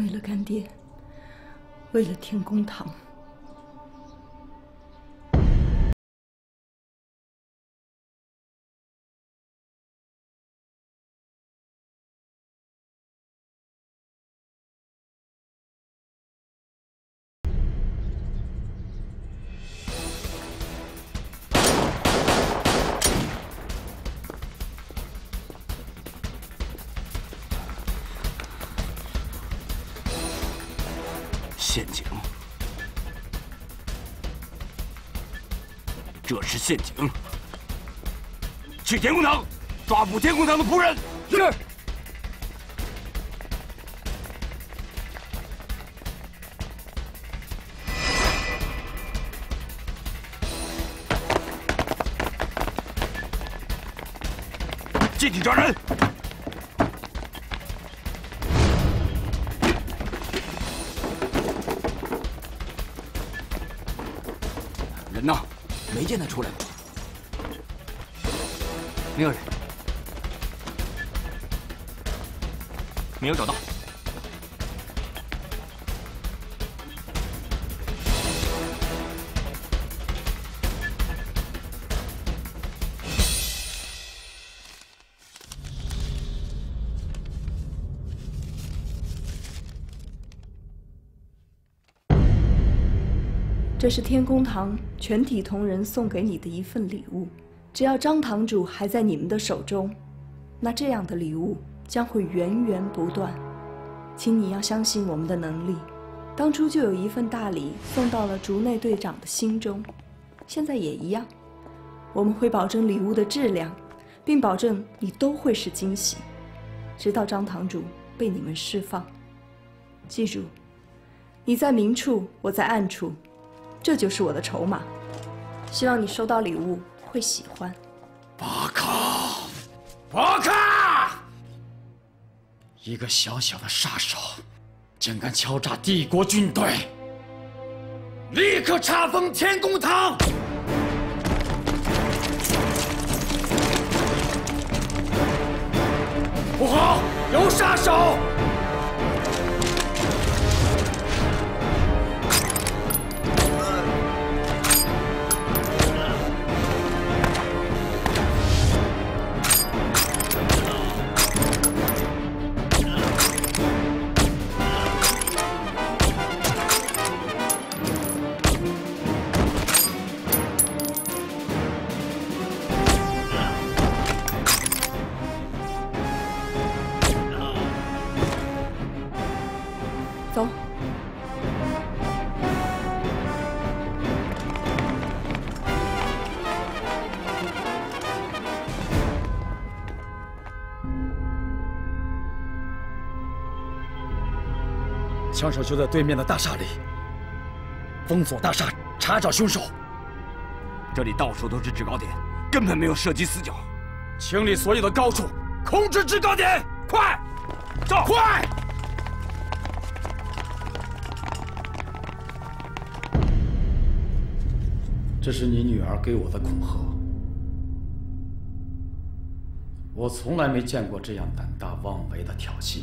为了干爹，为了天公堂。陷阱！去天公堂抓捕天公堂的仆人。是。进去抓。人见他出来过。没有人，没有找到。这是天公堂全体同仁送给你的一份礼物。只要张堂主还在你们的手中，那这样的礼物将会源源不断。请你要相信我们的能力。当初就有一份大礼送到了竹内队长的心中，现在也一样。我们会保证礼物的质量，并保证你都会是惊喜，直到张堂主被你们释放。记住，你在明处，我在暗处。这就是我的筹码，希望你收到礼物会喜欢。巴卡，巴卡，一个小小的杀手，竟敢敲诈帝国军队！立刻查封天宫堂！不好，有杀手！枪手就在对面的大厦里，封锁大厦，查找凶手。这里到处都是制高点，根本没有射击死角。清理所有的高处，控制制高点，快，走，快！这是你女儿给我的恐吓。我从来没见过这样胆大妄为的挑衅。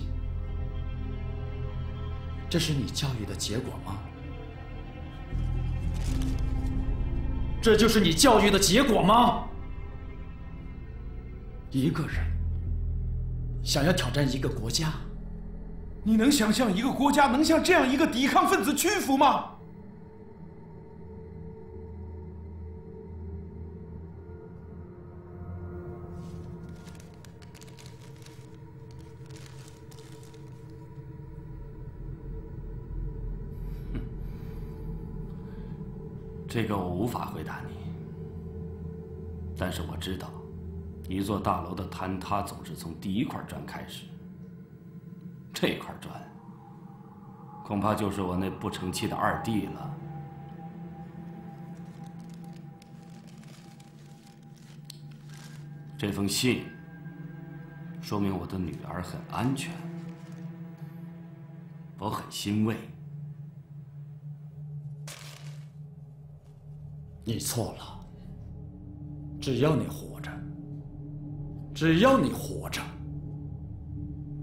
这是你教育的结果吗？这就是你教育的结果吗？一个人想要挑战一个国家，你能想象一个国家能像这样一个抵抗分子屈服吗？无法回答你，但是我知道，一座大楼的坍塌总是从第一块砖开始。这块砖，恐怕就是我那不成器的二弟了。这封信说明我的女儿很安全，我很欣慰。你错了。只要你活着，只要你活着，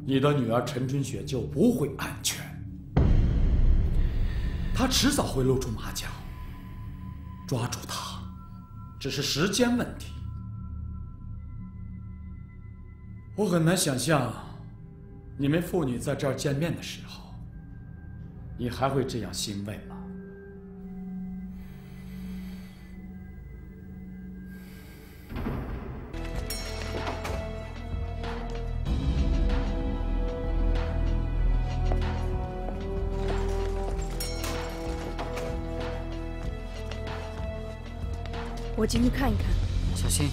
你的女儿陈春雪就不会安全。她迟早会露出马脚。抓住他，只是时间问题。我很难想象，你们父女在这儿见面的时候，你还会这样欣慰吗？我进去看一看，小心。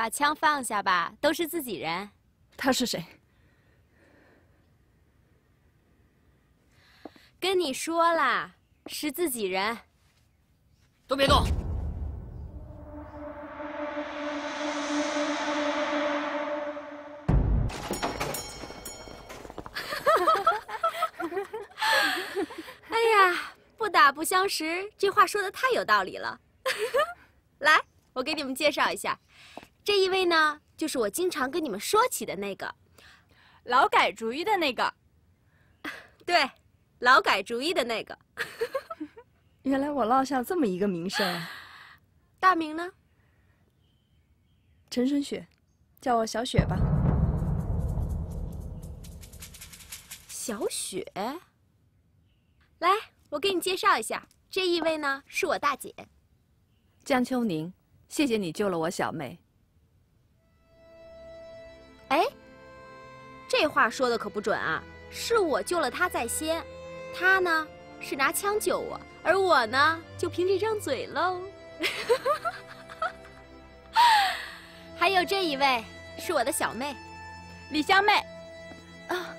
把枪放下吧，都是自己人。他是谁？跟你说啦，是自己人。都别动！哎呀，不打不相识，这话说的太有道理了。来，我给你们介绍一下。这一位呢，就是我经常跟你们说起的那个，老改主意 的那个。对，老改主意的那个。原来我落下这么一个名声。大名呢？陈春雪，叫我小雪吧。小雪，来，我给你介绍一下，这一位呢是我大姐江秋宁。谢谢你救了我小妹。哎，这话说的可不准啊！是我救了他在先，他呢是拿枪救我，而我呢就凭这张嘴喽。还有这一位是我的小妹，李香妹。啊，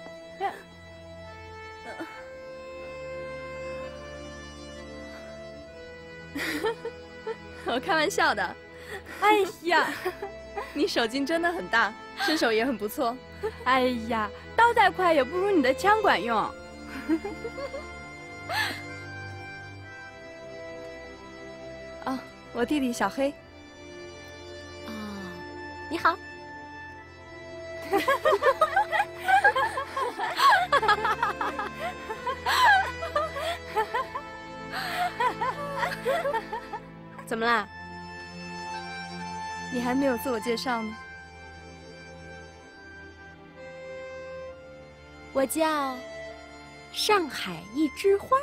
我开玩笑的。哎呀，你手劲真的很大，身手也很不错。哎呀，刀再快也不如你的枪管用。哦，我弟弟小黑。哦，你好。怎么啦？你还没有自我介绍呢。我叫上海一枝花。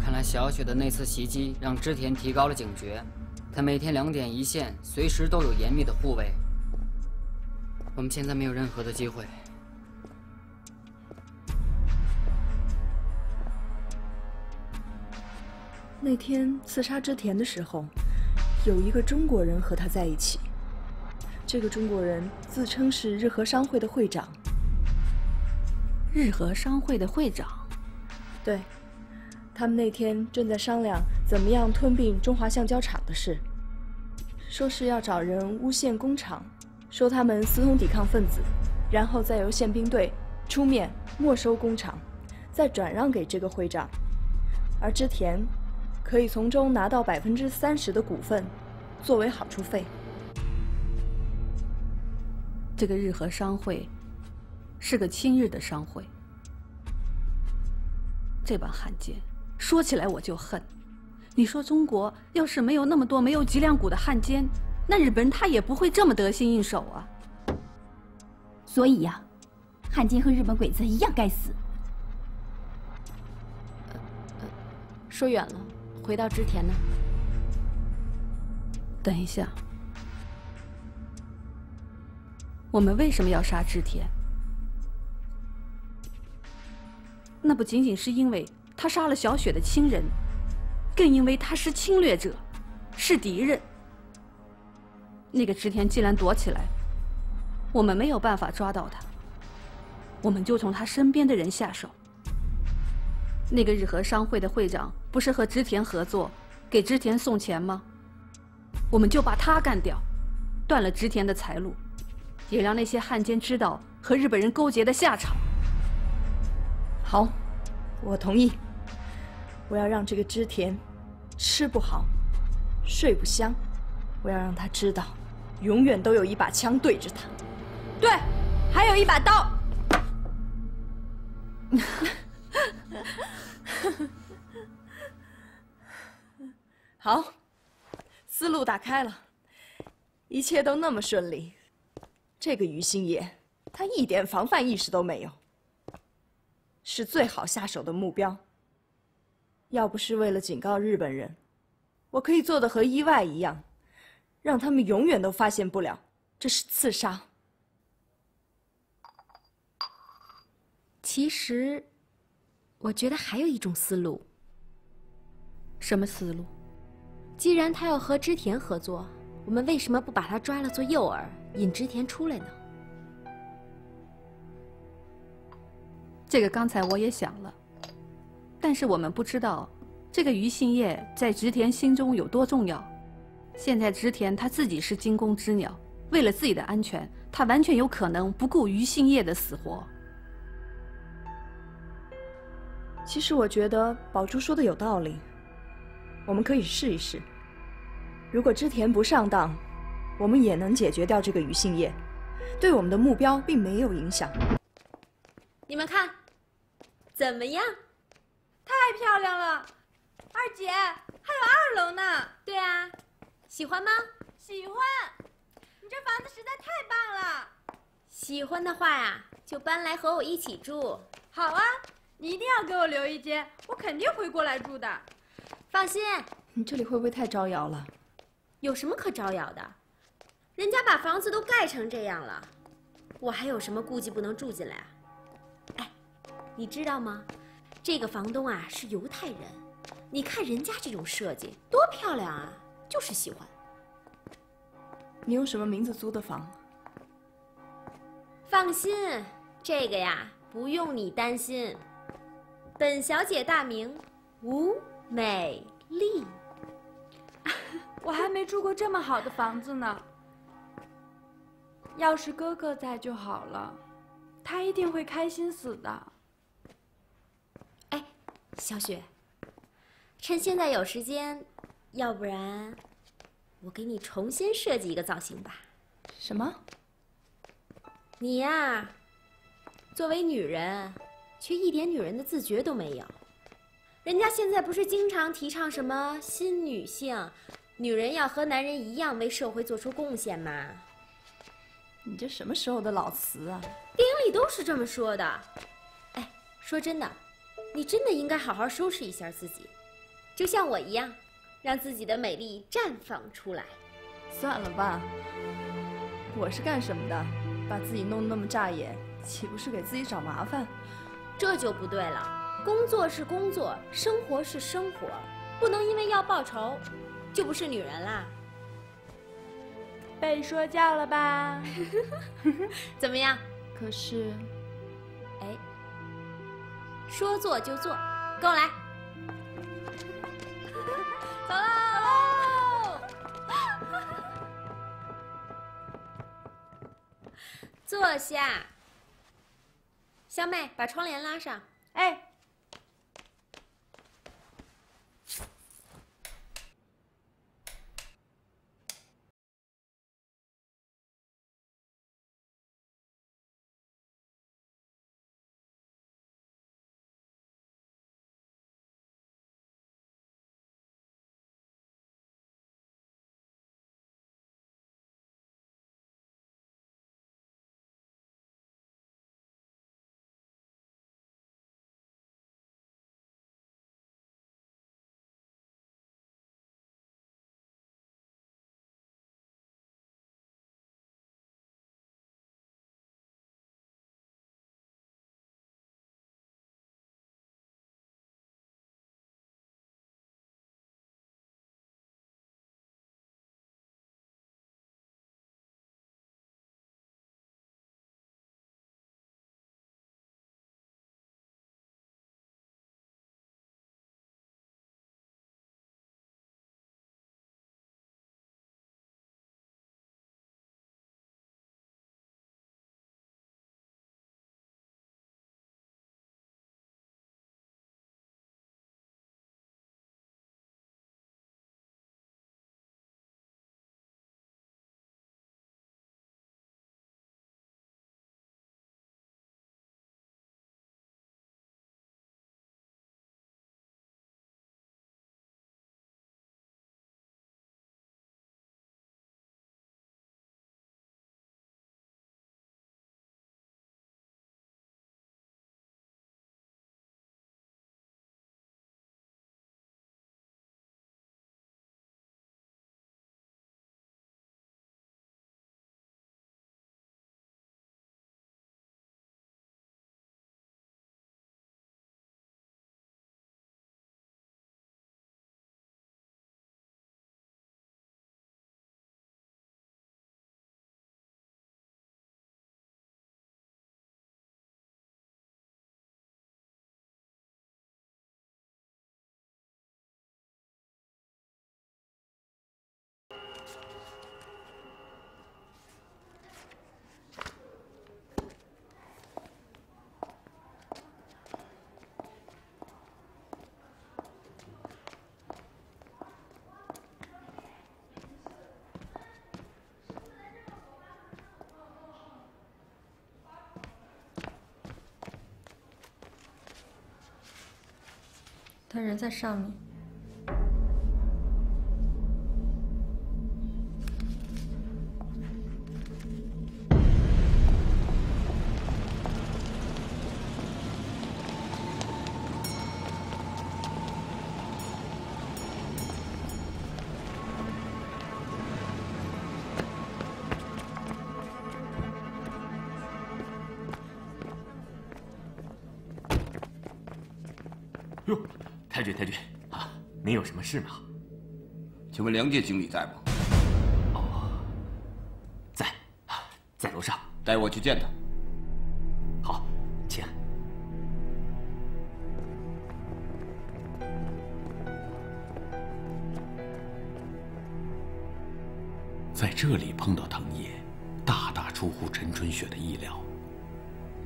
看来小雪的那次袭击让织田提高了警觉，他每天两点一线，随时都有严密的护卫。我们现在没有任何的机会。那天刺杀织田的时候，有一个中国人和他在一起。这个中国人自称是日和商会的会长。日和商会的会长，对，他们那天正在商量怎么样吞并中华橡胶厂的事，说是要找人诬陷工厂，说他们私通抵抗分子，然后再由宪兵队出面没收工厂，再转让给这个会长，而织田可以从中拿到百分之三十的股份，作为好处费。这个日和商会是个亲日的商会。这帮汉奸，说起来我就恨。你说中国要是没有那么多没有脊梁骨的汉奸，那日本人他也不会这么得心应手啊。所以呀、汉奸和日本鬼子一样该死。说远了，回到织田呢。等一下，我们为什么要杀织田？那不仅仅是因为他杀了小雪的亲人，更因为他是侵略者，是敌人。那个织田既然躲起来，我们没有办法抓到他，我们就从他身边的人下手。那个日和商会的会长不是和织田合作，给织田送钱吗？我们就把他干掉，断了织田的财路，也让那些汉奸知道和日本人勾结的下场。好，我同意。我要让这个织田吃不好，睡不香。我要让他知道，永远都有一把枪对着他。对，还有一把刀。好，思路打开了，一切都那么顺利。这个于星野，他一点防范意识都没有，是最好下手的目标。要不是为了警告日本人，我可以做的和意外一样，让他们永远都发现不了这是刺杀。其实，我觉得还有一种思路。什么思路？既然他要和织田合作，我们为什么不把他抓了做诱饵，引织田出来呢？这个刚才我也想了，但是我们不知道这个于信业在植田心中有多重要。现在植田他自己是惊弓之鸟，为了自己的安全，他完全有可能不顾于信业的死活。其实我觉得宝珠说的有道理，我们可以试一试。如果织田不上当，我们也能解决掉这个于信业，对我们的目标并没有影响。你们看，怎么样？太漂亮了，二姐，还有二楼呢。对啊，喜欢吗？喜欢。你这房子实在太棒了。喜欢的话呀，就搬来和我一起住。好啊，你一定要给我留一间，我肯定会过来住的。放心。你这里会不会太招摇了？有什么可招摇的？人家把房子都盖成这样了，我还有什么顾忌不能住进来啊？哎，你知道吗？这个房东啊是犹太人，你看人家这种设计多漂亮啊，就是喜欢。你用什么名字租的房？放心，这个呀不用你担心。本小姐大名吴美丽。我还没住过这么好的房子呢。要是哥哥在就好了，他一定会开心死的。哎，小雪，趁现在有时间，要不然我给你重新设计一个造型吧。什么？你呀，作为女人，却一点女人的自觉都没有。人家现在不是经常提倡什么新女性？女人要和男人一样为社会做出贡献吗？你这什么时候的老词啊？电影里都是这么说的。哎，说真的，你真的应该好好收拾一下自己，就像我一样，让自己的美丽绽放出来。算了吧，我是干什么的？把自己弄得那么扎眼，岂不是给自己找麻烦？这就不对了。工作是工作，生活是生活，不能因为要报仇。就不是女人啦，被说教了吧？怎么样？可是，哎，说做就做，跟我来，走喽！坐下，香妹，把窗帘拉上。哎。他人在上面。太君太君啊，您有什么事吗？请问梁界经理在吗？哦，在，在楼上。带我去见他。好，请。在这里碰到藤野，大大出乎陈春雪的意料。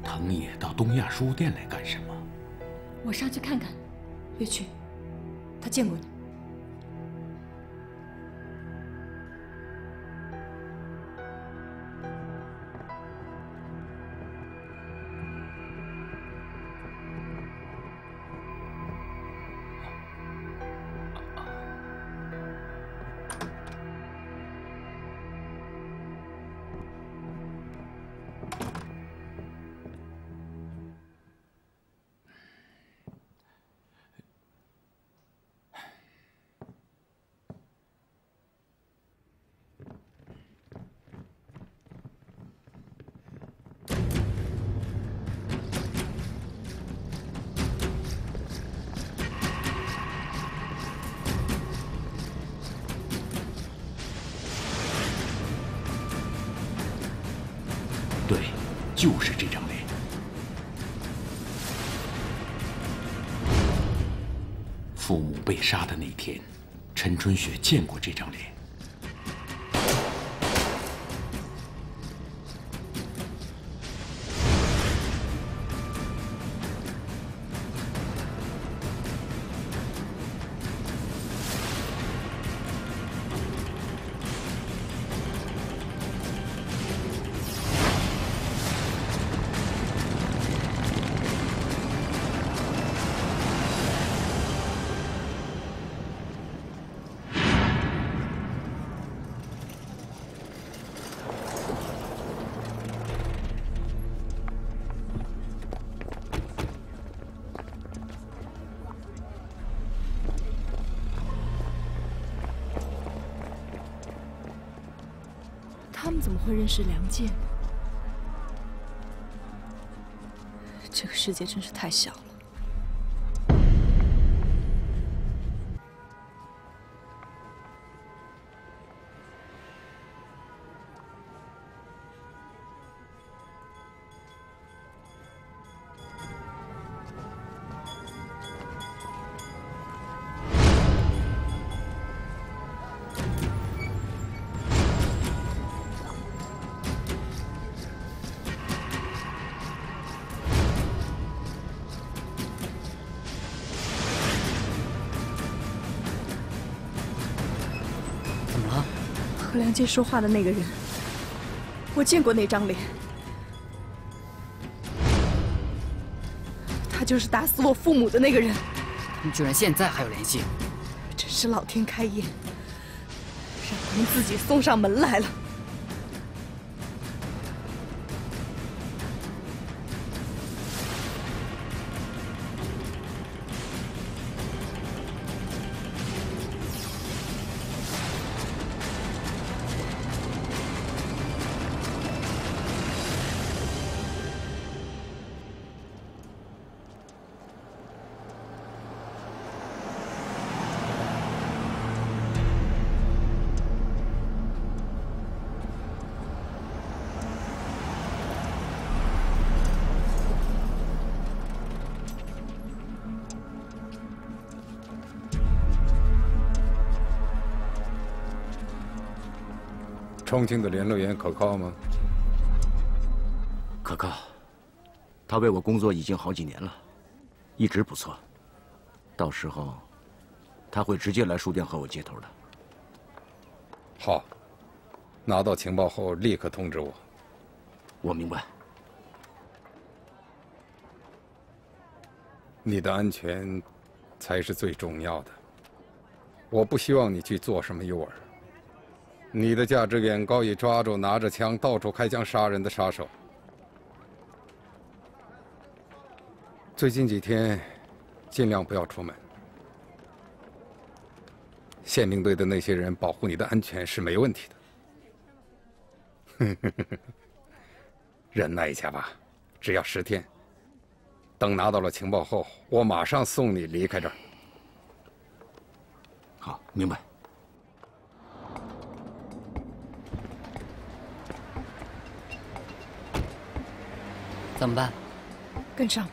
藤野到东亚书店来干什么？我上去看看。月去，他见过你。见过这张脸。他们怎么会认识梁建？这个世界真是太小了。和梁介说话的那个人，我见过那张脸，他就是打死我父母的那个人。你居然现在还有联系，真是老天开眼，让他们自己送上门来了。重庆的联络？员可靠吗？可靠，他为我工作已经好几年了，一直不错。到时候，他会直接来书店和我接头的。好，拿到情报后立刻通知我。我明白。你的安全才是最重要的。我不希望你去做什么诱饵。你的价值远高于抓住拿着枪到处开枪杀人的杀手。最近几天，尽量不要出门。宪兵队的那些人保护你的安全是没问题的。忍耐一下吧，只要十天。等拿到了情报后，我马上送你离开这儿。好，明白。怎么办？跟上。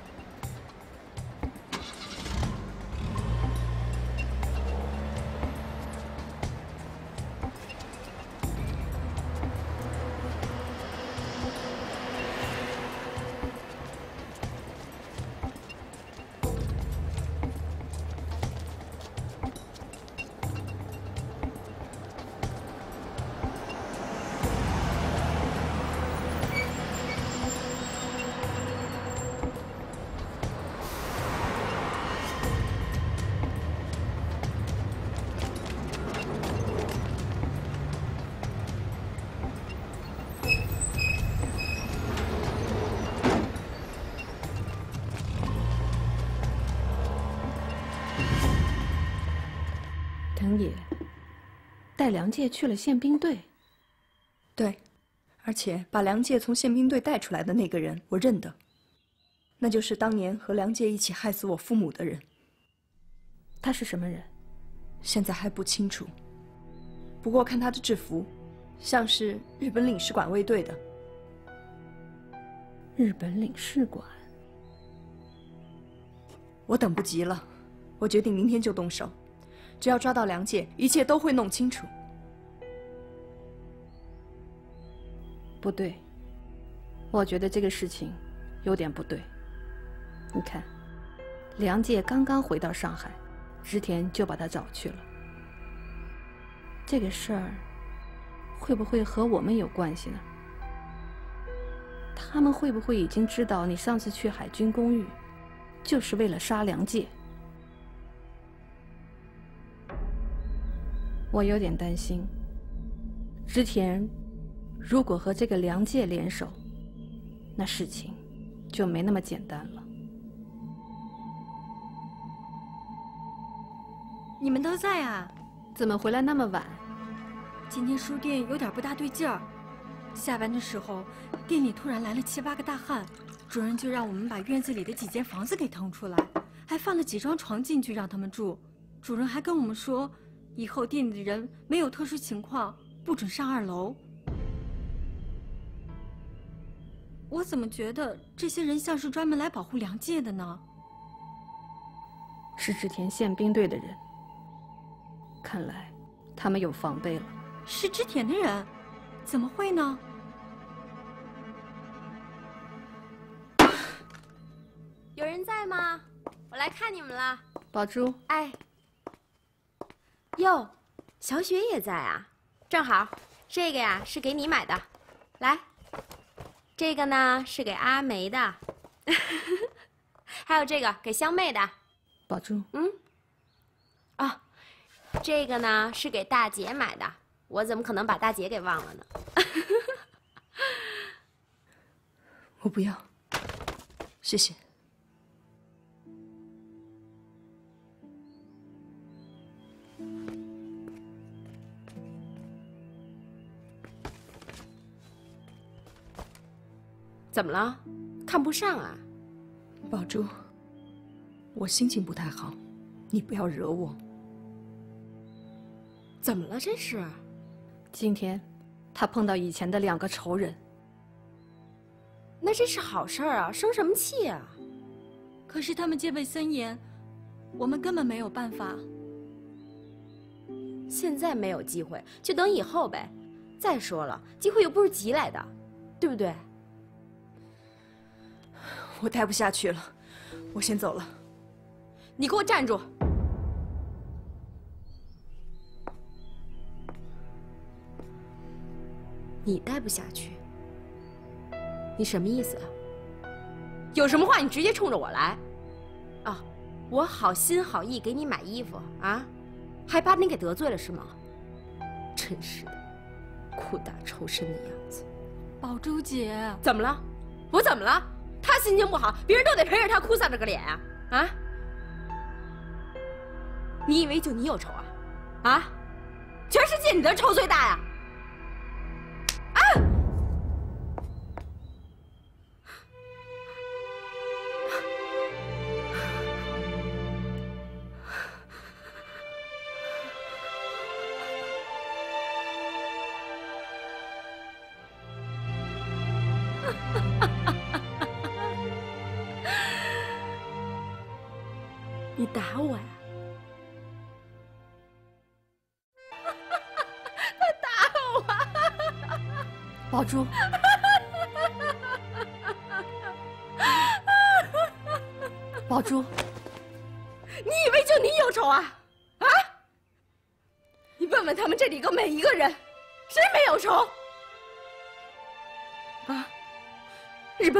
带梁介去了宪兵队。对，而且把梁介从宪兵队带出来的那个人，我认得，那就是当年和梁介一起害死我父母的人。他是什么人？现在还不清楚。不过看他的制服，像是日本领事馆卫队的。日本领事馆。我等不及了，我决定明天就动手。只要抓到梁介，一切都会弄清楚。不对，我觉得这个事情有点不对。你看，梁介刚刚回到上海，织田就把他找去了。这个事儿会不会和我们有关系呢？他们会不会已经知道你上次去海军公寓，就是为了杀梁介？我有点担心，织田如果和这个梁介联手，那事情就没那么简单了。你们都在啊？怎么回来那么晚？今天书店有点不大对劲儿。下班的时候，店里突然来了七八个大汉，主人就让我们把院子里的几间房子给腾出来，还放了几张床进去让他们住。主人还跟我们说。以后店里的人没有特殊情况，不准上二楼。我怎么觉得这些人像是专门来保护梁介的呢？是织田宪兵队的人，看来他们有防备了。是织田的人？怎么会呢？有人在吗？我来看你们了。宝珠，哎。哟，小雪也在啊，正好，这个呀是给你买的，来，这个呢是给阿梅的，还有这个给香妹的，宝珠，嗯，啊，这个呢是给大姐买的，我怎么可能把大姐给忘了呢？我不要，谢谢。怎么了？看不上啊？宝珠，我心情不太好，你不要惹我。怎么了？这是？今天，他碰到以前的两个仇人。那这是好事啊，生什么气啊？可是他们戒备森严，我们根本没有办法。现在没有机会，就等以后呗。再说了，机会又不是急来的，对不对？我待不下去了，我先走了。你给我站住！你待不下去？你什么意思啊？有什么话你直接冲着我来。啊，我好心好意给你买衣服啊，还把你给得罪了是吗？真是的，苦大仇深的样子。宝珠姐，怎么了？我怎么了？心情不好，别人都得陪着他哭丧着个脸啊！啊？你以为就你有仇啊？啊？全世界你的仇最大呀！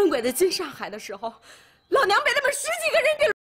鬼子进上海的时候，老娘被他们十几个人给。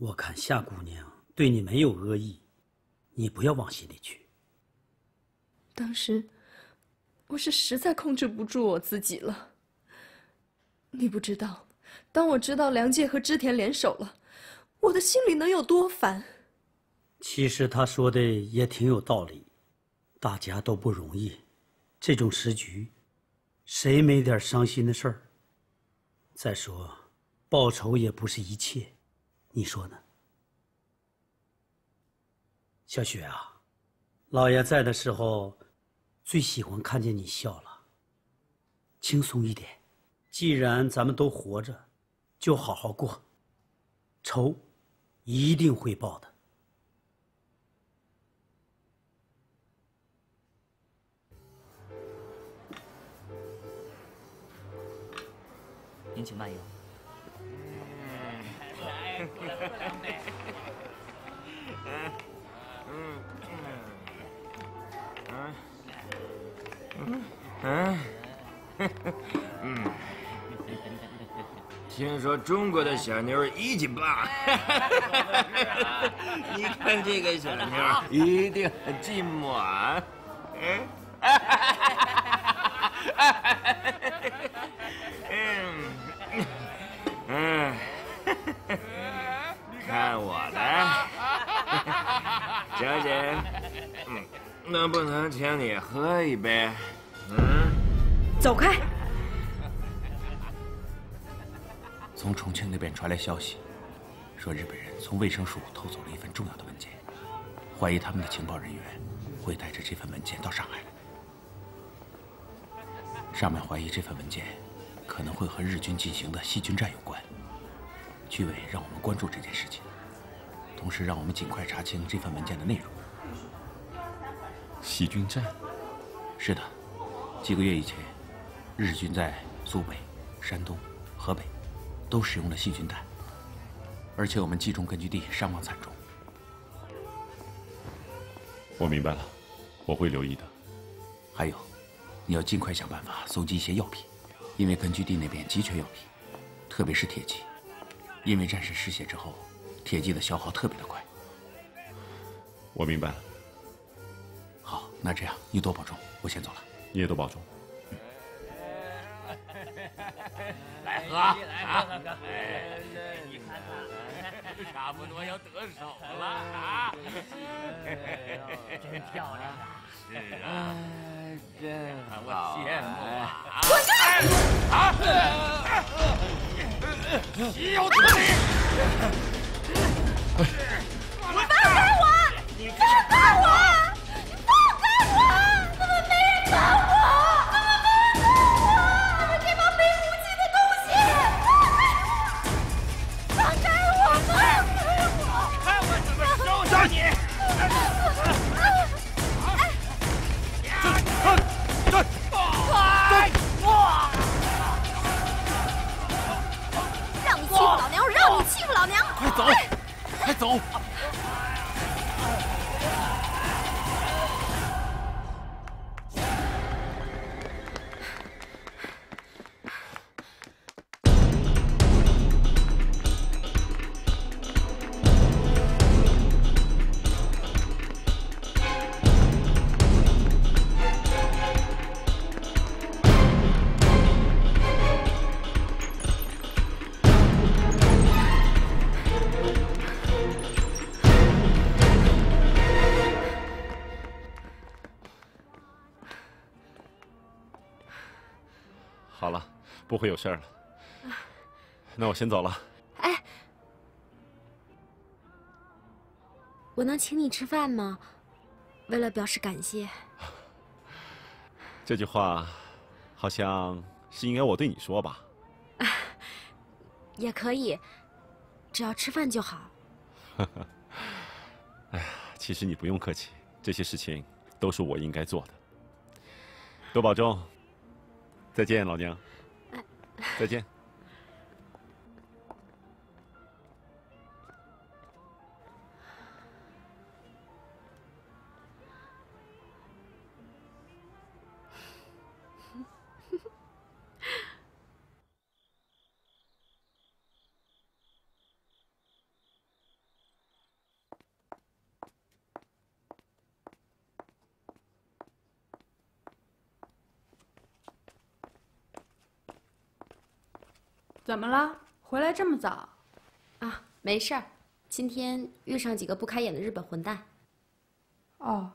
我看夏姑娘对你没有恶意，你不要往心里去。当时我是实在控制不住我自己了。你不知道，当我知道梁介和织田联手了，我的心里能有多烦。其实他说的也挺有道理，大家都不容易，这种时局，谁没点伤心的事儿？再说，报仇也不是一切，你说呢？小雪啊，老爷在的时候。最喜欢看见你笑了。轻松一点，既然咱们都活着，就好好过。仇，一定会报的。您请慢用。嗯，嗯，听说中国的小妞一斤八，你看这个小妞 一定很寂寞啊！嗯，嗯，看我的，小姐，嗯，能不能请你喝一杯？嗯，走开！从重庆那边传来消息，说日本人从卫生署偷走了一份重要的文件，怀疑他们的情报人员会带着这份文件到上海来。上面怀疑这份文件可能会和日军进行的细菌战有关。居委让我们关注这件事情，同时让我们尽快查清这份文件的内容。细菌战？是的。几个月以前，日军在苏北、山东、河北都使用了细菌弹，而且我们冀中根据地伤亡惨重。我明白了，我会留意的。还有，你要尽快想办法搜集一些药品，因为根据地那边急缺药品，特别是铁剂，因为战士失血之后，铁剂的消耗特别的快。我明白了。好，那这样你多保重，我先走了。你也多保重。来喝，来喝喝。你看看，差不多要得手了啊！真漂亮啊！是啊，真好，羡慕啊！滚开！啊！岂有此理！你放开我！放开我！你放开我！怎么没人帮我？快走快走。不会有事了，那我先走了。哎，我能请你吃饭吗？为了表示感谢。这句话好像是应该我对你说吧？也可以，只要吃饭就好。哎呀，其实你不用客气，这些事情都是我应该做的。多保重，再见，老娘。再见。怎么了？回来这么早？啊，没事儿，今天遇上几个不开眼的日本混蛋。哦，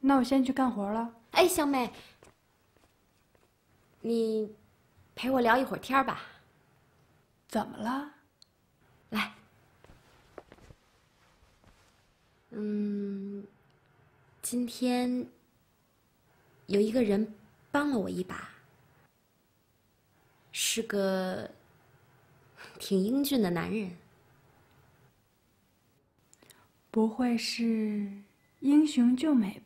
那我先去干活了。哎，香妹，你陪我聊一会儿天吧。怎么了？来，嗯，今天有一个人帮了我一把，是个挺英俊的男人。不会是英雄救美？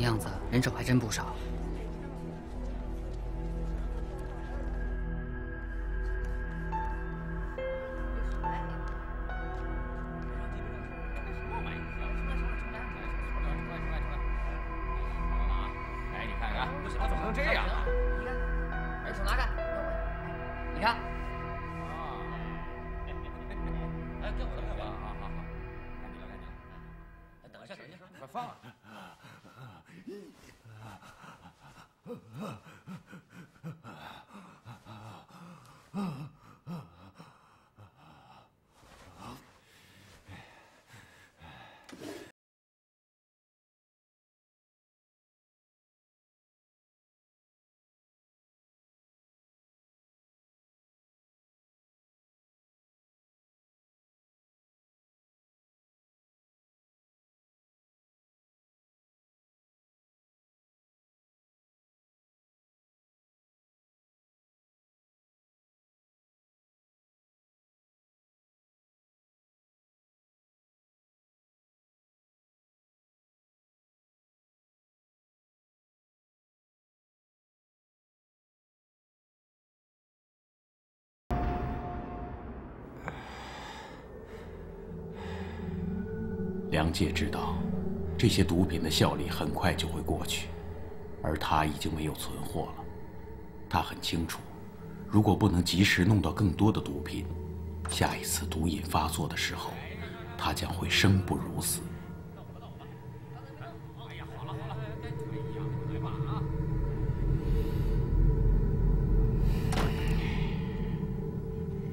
样子人手还真不少。梁介知道，这些毒品的效力很快就会过去，而他已经没有存货了。他很清楚，如果不能及时弄到更多的毒品，下一次毒瘾发作的时候，他将会生不如死哎呀好了好了。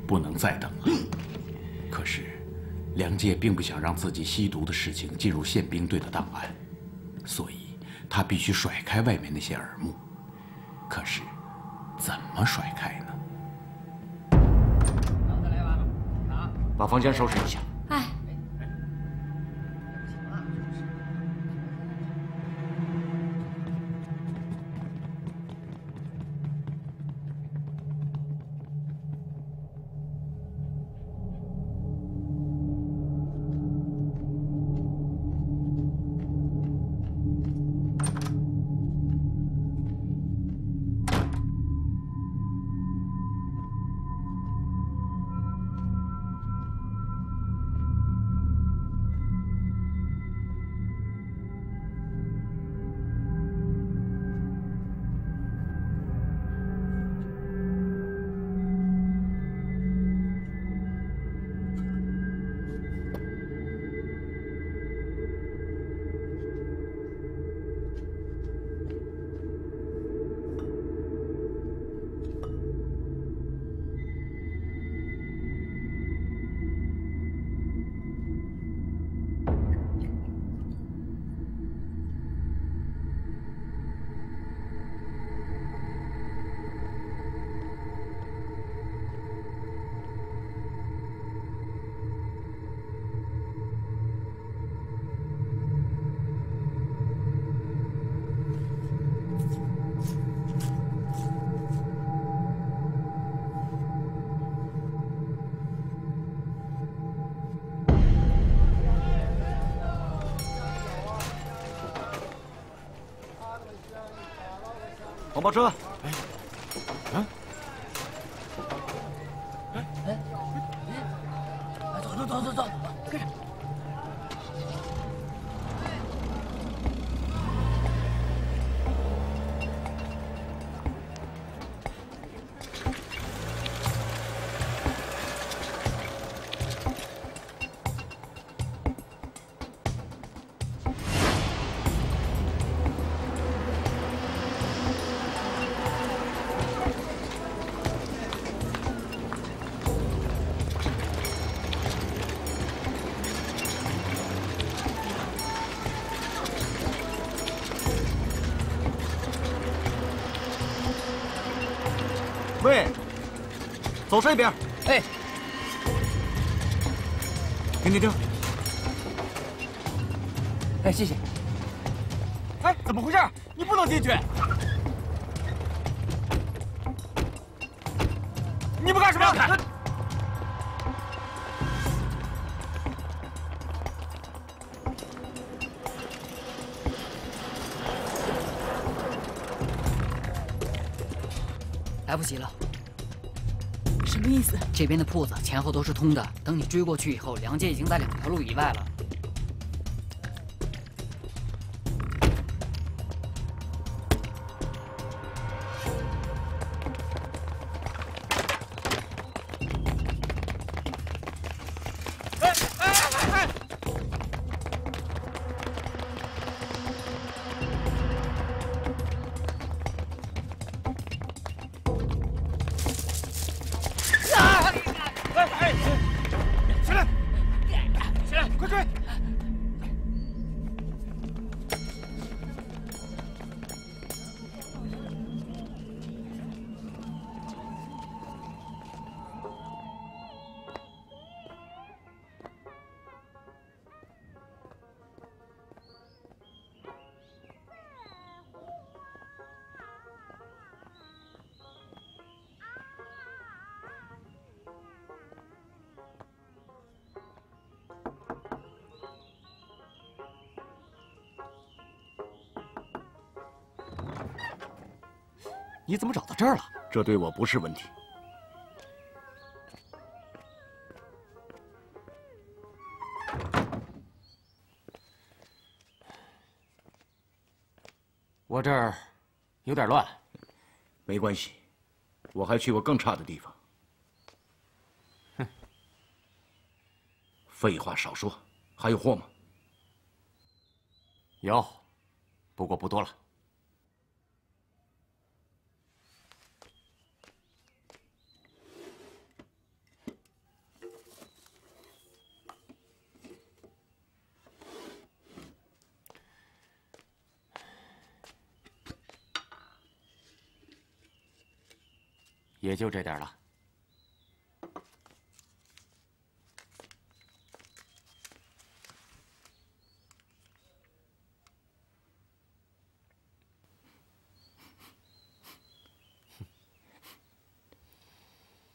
不能再等。梁介并不想让自己吸毒的事情进入宪兵队的档案，所以他必须甩开外面那些耳目。可是，怎么甩开呢？把房间收拾一下。包车。走这边。哎，停停停！哎，谢谢。这边的铺子前后都是通的，等你追过去以后，梁家已经在两条路以外了。你怎么找到这儿了？这对我不是问题。我这儿有点乱，没关系，我还去过更差的地方。哼，废话少说，还有货吗？有，不过不多了。也就这点了。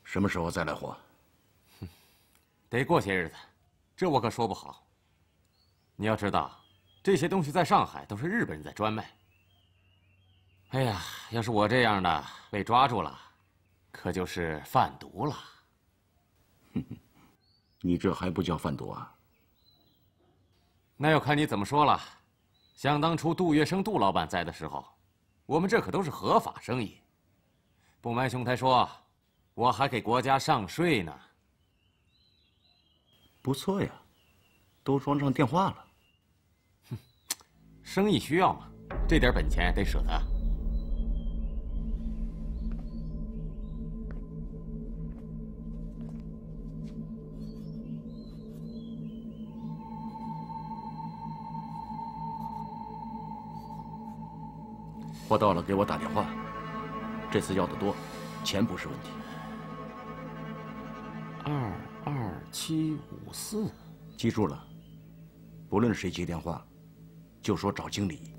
什么时候再来货？得过些日子，这我可说不好。你要知道，这些东西在上海都是日本人在专卖。哎呀，要是我这样的被抓住了，可就是贩毒了。哼 你这还不叫贩毒啊？那要看你怎么说了。想当初杜月笙杜老板在的时候，我们这可都是合法生意。不瞒兄台说，我还给国家上税呢。不错呀，都装上电话了。哼，生意需要嘛，这点本钱得舍得。货到了，给我打电话。这次要的多，钱不是问题。二二七五四，记住了，不论谁接电话，就说找经理，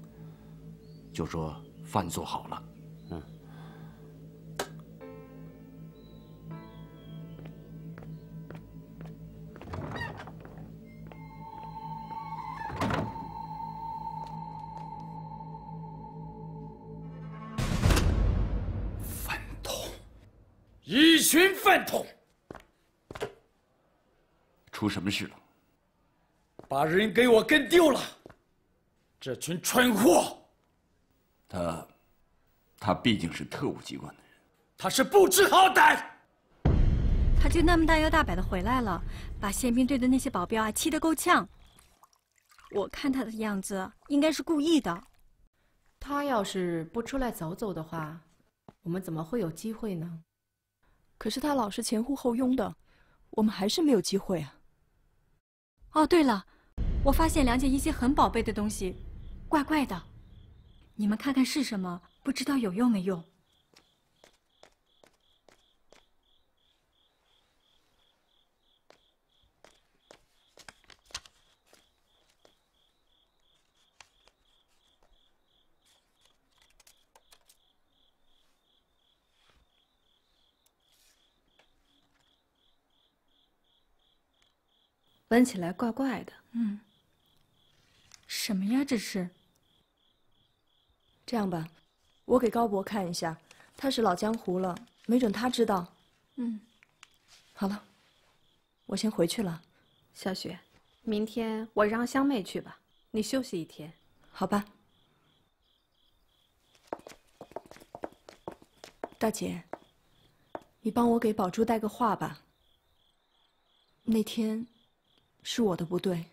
就说饭做好了。嗯。什么事了？把人给我跟丢了！这群蠢货！他，他毕竟是特务机关的人，他是不知好歹。他就那么大摇大摆的回来了，把宪兵队的那些保镖啊气得够呛。我看他的样子，应该是故意的。他要是不出来走走的话，我们怎么会有机会呢？可是他老是前呼后拥的，我们还是没有机会啊。哦，对了，我发现梁家一些很宝贝的东西，怪怪的。你们看看是什么？不知道有用没用。闻起来怪怪的。嗯，什么呀？这是？这样吧，我给高博看一下，他是老江湖了，没准他知道。嗯，好了，我先回去了。小雪，明天我让香妹去吧，你休息一天。好吧。大姐，你帮我给宝珠带个话吧。那天。是我的不对。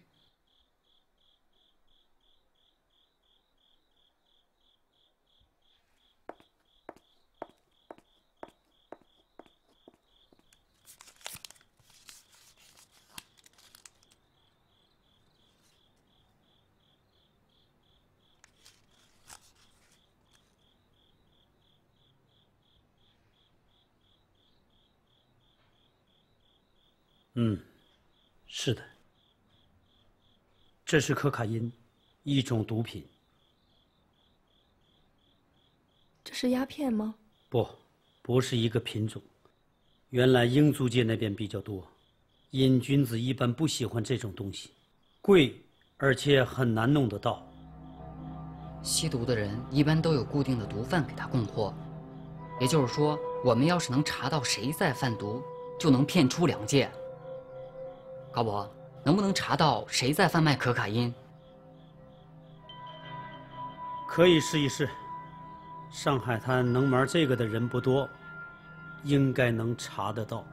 嗯，是的。这是可卡因，一种毒品。这是鸦片吗？不，不是一个品种。原来英租界那边比较多，瘾君子一般不喜欢这种东西，贵，而且很难弄得到。吸毒的人一般都有固定的毒贩给他供货，也就是说，我们要是能查到谁在贩毒，就能骗出两界。高博。能不能查到谁在贩卖可卡因？可以试一试。上海滩能玩这个的人不多，应该能查得到。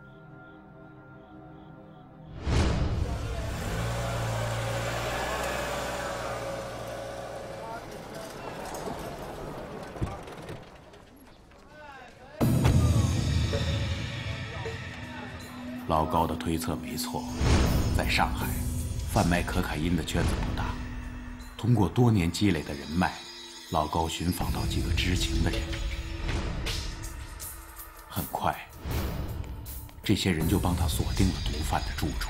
老高的推测没错。在上海，贩卖可卡因的圈子不大。通过多年积累的人脉，老高寻访到几个知情的人。很快，这些人就帮他锁定了毒贩的住处。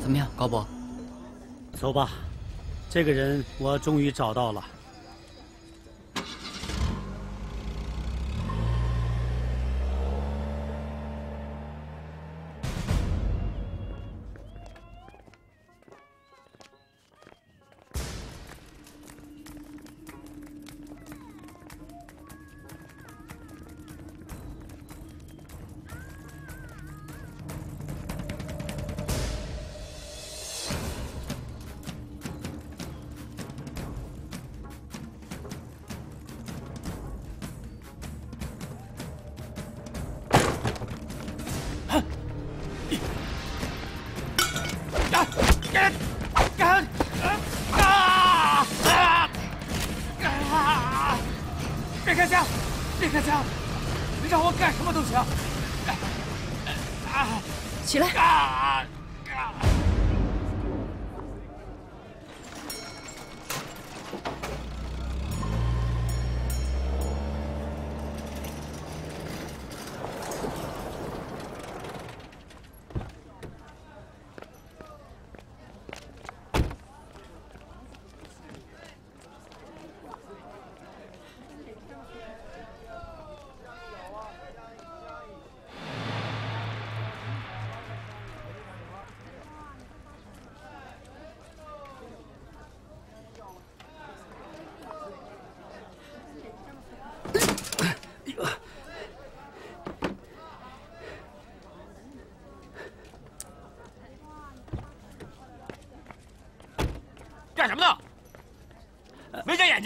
怎么样，高博？走吧，这个人我终于找到了。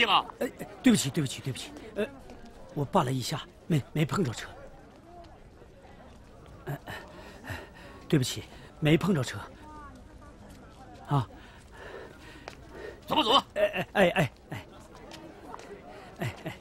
呢？没摘眼镜啊？呃，对不起，对不起，对不起。呃，我绊了一下，没没碰着车。呃，对不起，没碰着车。啊，走吧，走吧。哎哎哎哎哎哎哎。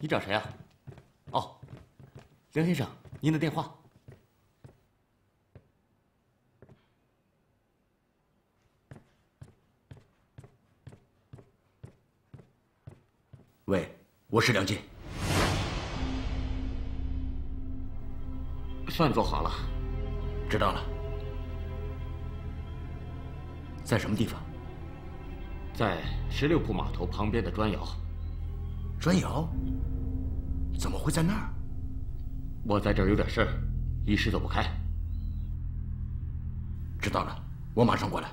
你找谁啊？哦，梁先生，您的电话。喂，我是梁进。饭做好了，知道了。在什么地方？在十六铺码头旁边的砖窑。砖窑？怎么会在那儿？我在这儿有点事儿，一时走不开。知道了，我马上过来。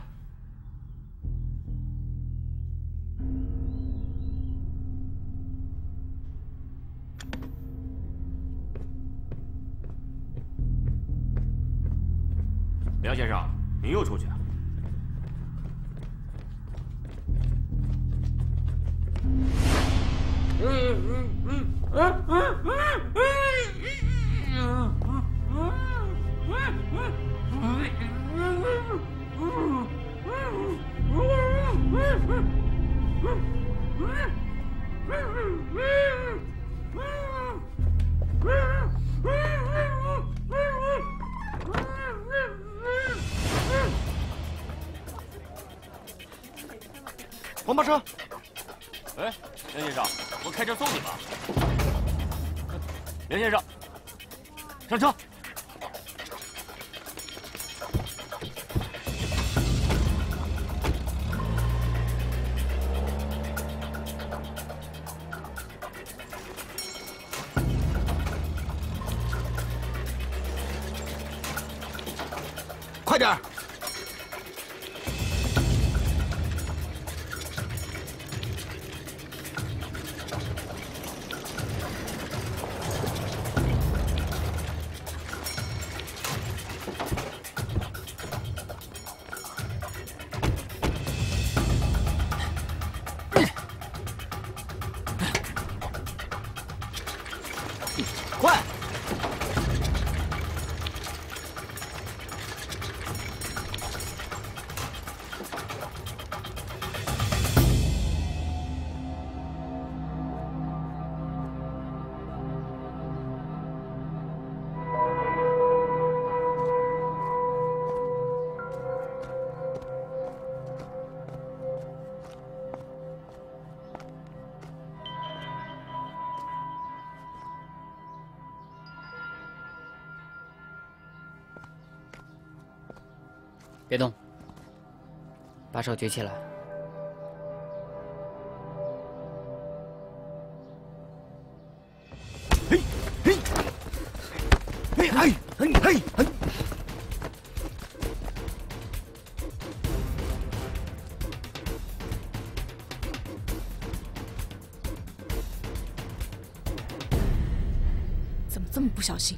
别动，把手举起来。嘿，嘿，嘿，嘿，嘿！怎么这么不小心？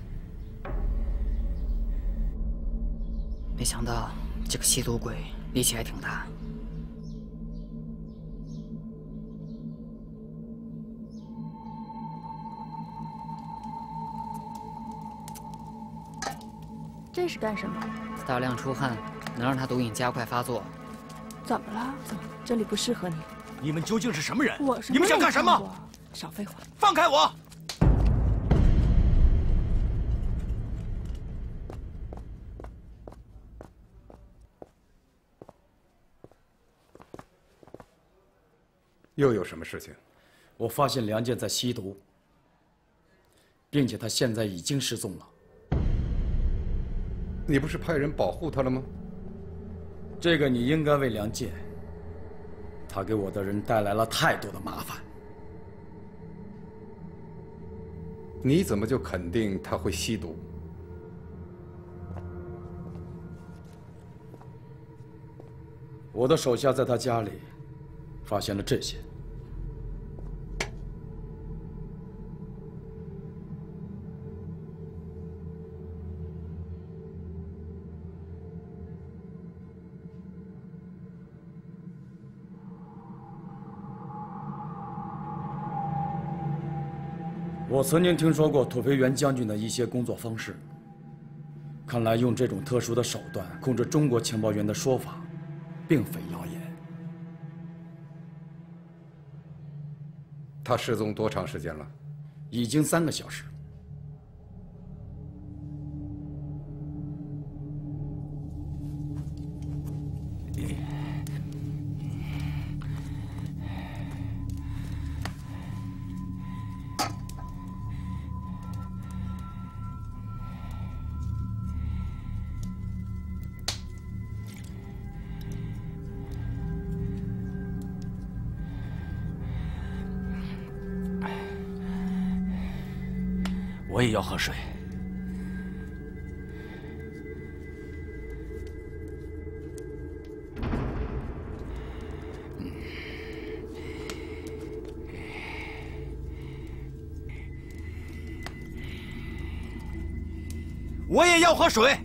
吸毒鬼力气还挺大。这是干什么？大量出汗能让他毒瘾加快发作。怎么了？怎么，这里不适合你。你们究竟是什么人？我是你们想干什么？少废话！放开我！又有什么事情？我发现梁健在吸毒，并且他现在已经失踪了。你不是派人保护他了吗？这个你应该为梁健。他给我的人带来了太多的麻烦。你怎么就肯定他会吸毒？我的手下在他家里发现了这些。我曾经听说过土肥原将军的一些工作方式。看来用这种特殊的手段控制中国情报员的说法，并非谣言。他失踪多长时间了？已经三个小时。喝水。我也要喝水。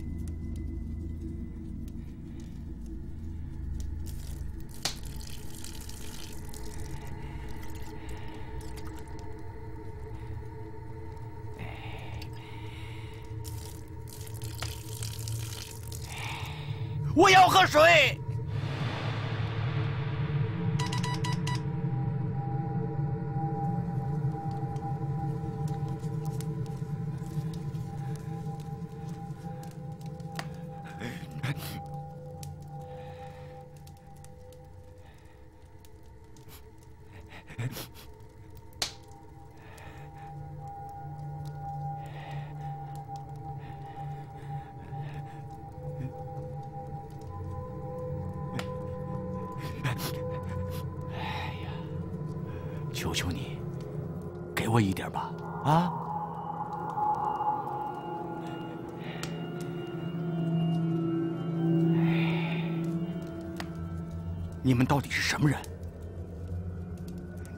们到底是什么人？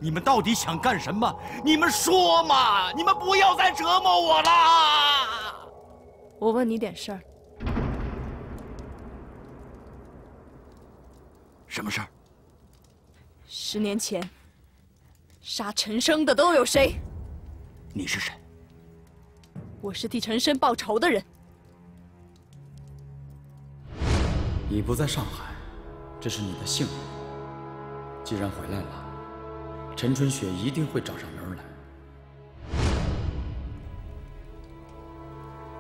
你们到底想干什么？你们说嘛！你们不要再折磨我了！我问你点事儿。什么事儿？十年前，杀陈生的都有谁？你是谁？我是替陈生报仇的人。你不在上海，这是你的幸运。既然回来了，陈春雪一定会找上门来。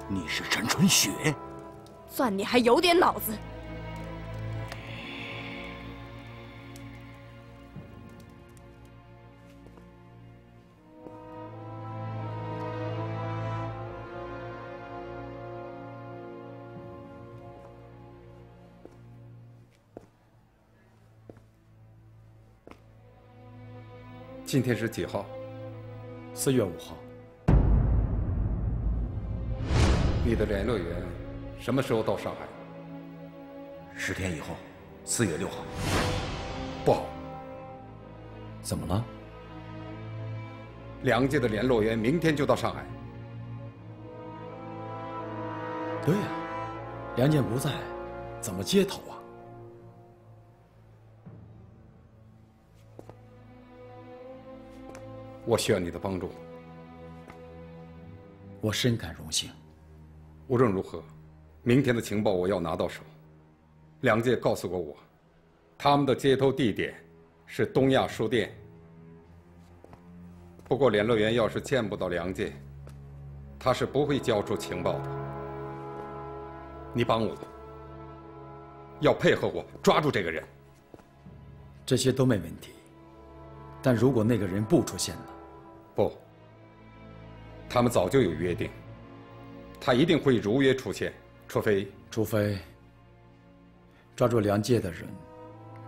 你是陈春雪？算你还有点脑子。今天是几号？四月五号。你的联络员什么时候到上海？十天以后，四月六号。不好，怎么了？梁界的联络员明天就到上海。对呀，梁健不在，怎么接头我需要你的帮助。我深感荣幸。无论如何，明天的情报我要拿到手。梁界告诉过我，他们的接头地点是东亚书店。不过联络员要是见不到梁界，他是不会交出情报的。你帮我，要配合我抓住这个人。这些都没问题，但如果那个人不出现呢？不，他们早就有约定，他一定会如约出现，除非除非抓住梁界的人，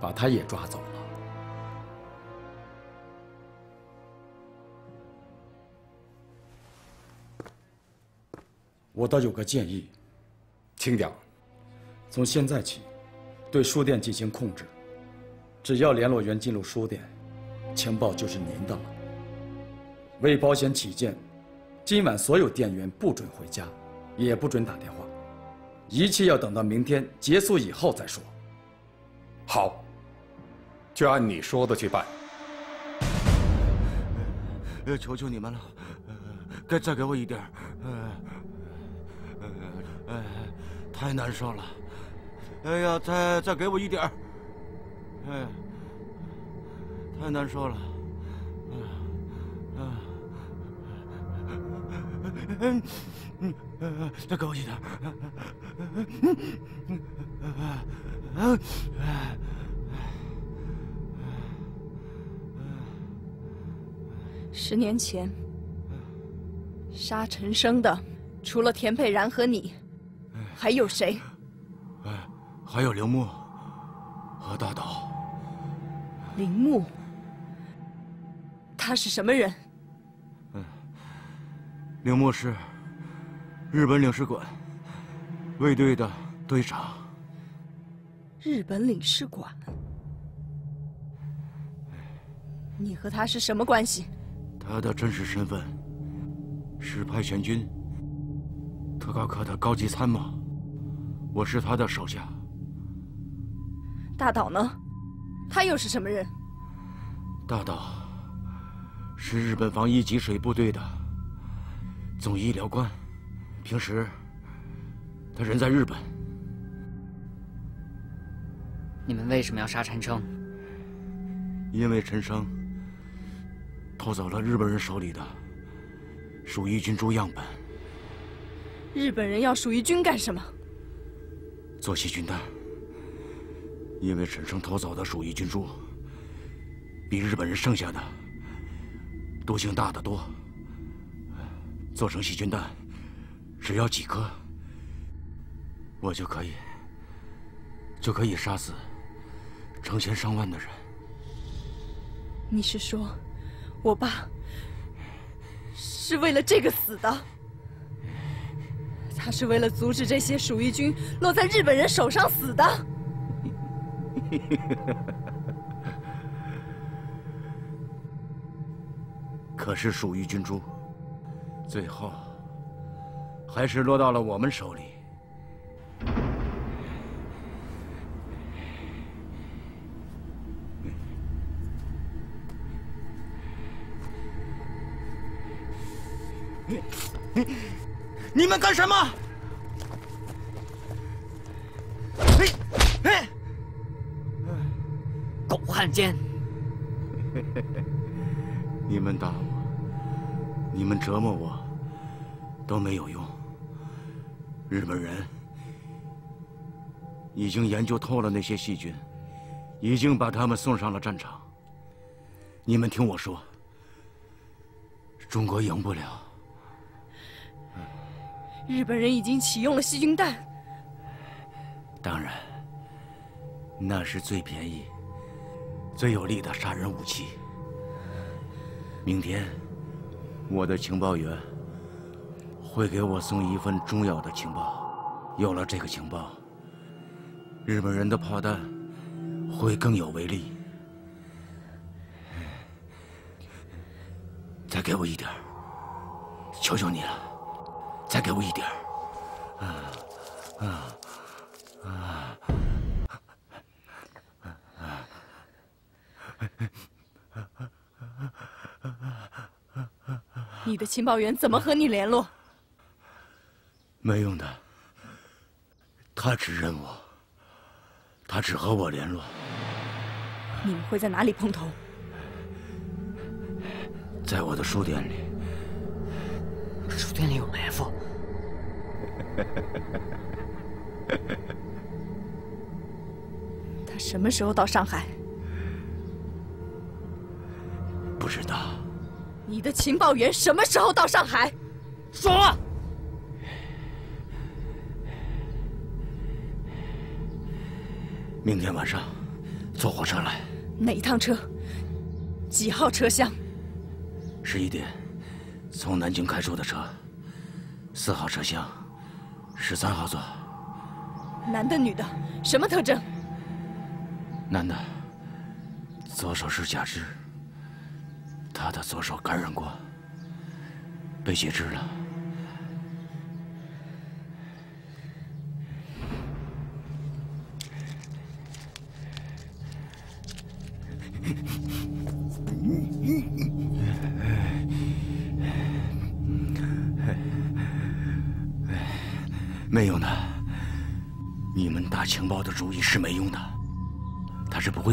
把他也抓走了。我倒有个建议，请讲。从现在起，对书店进行控制，只要联络员进入书店，情报就是您的了。为保险起见，今晚所有店员不准回家，也不准打电话，一切要等到明天结束以后再说。好，就按你说的去办。呃，求求你们了，该再给我一点呃，呃，呃，太难受了。哎呀，再再给我一点哎，太难受了。嗯嗯，再给我一点嗯，十年前杀陈生的，除了田佩然和你，还有谁？还有铃木和大岛。铃木，他是什么人？嗯，铃木是日本领事馆卫队的队长。日本领事馆？你和他是什么关系？他的真实身份是派遣军特高课的高级参谋，我是他的手下。大岛呢？他又是什么人？大岛是日本防一级水部队的总医疗官，平时他人在日本。你们为什么要杀陈生？因为陈生偷走了日本人手里的鼠疫菌株样本。日本人要鼠疫菌干什么？做细菌弹。因为陈生偷走的鼠疫菌株，比日本人剩下的毒性大得多。做成细菌弹，只要几颗，我就可以就可以杀死成千上万的人。你是说，我爸是为了这个死的？他是为了阻止这些鼠疫菌落在日本人手上死的？可是属于君珠，最后还是落到了我们手里。你你你们干什么？汉奸！你们打我，你们折磨我，都没有用。日本人已经研究透了那些细菌，已经把他们送上了战场。你们听我说，中国赢不了。日本人已经启用了细菌弹。当然，那是最便宜。最有力的杀人武器。明天，我的情报员会给我送一份重要的情报。有了这个情报，日本人的炮弹会更有威力。再给我一点求求你了，再给我一点啊啊！你的情报员怎么和你联络？没用的，他只认我，他只和我联络。你们会在哪里碰头？在我的书店里。书店里有埋伏。他什么时候到上海？不知道。你的情报员什么时候到上海？说。明天晚上，坐火车来。哪一趟车？几号车厢？十一点，从南京开出的车。四号车厢，十三号座，男的女的，什么特征？男的，左手是假肢，他的左手感染过，被截肢了。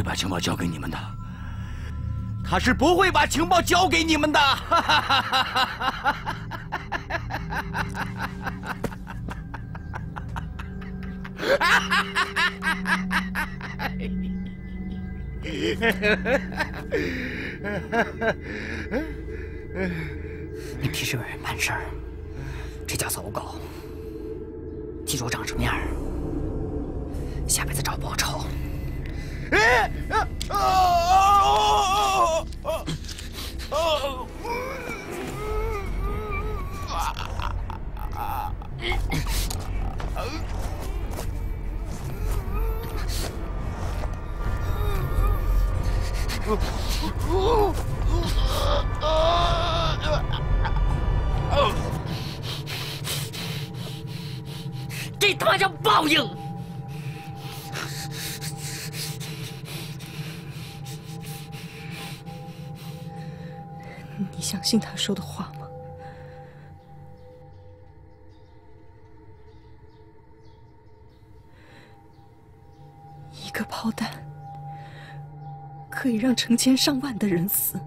把情报交给你们的，他是不会把情报交给你们的。你替这位办事儿，这叫走狗。记住我长什么样，下辈子找这他妈叫报应！信他说的话吗？一个炮弹可以让成千上万的人死。